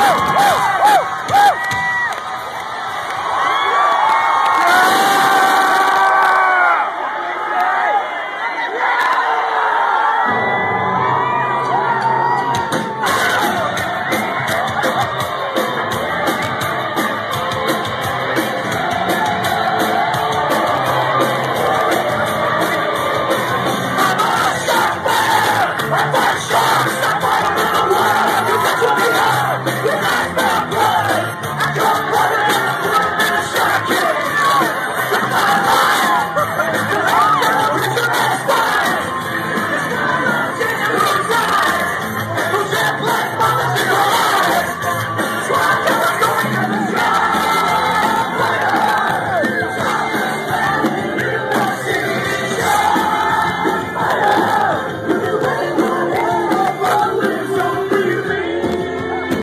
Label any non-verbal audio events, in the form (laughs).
Oh! (laughs)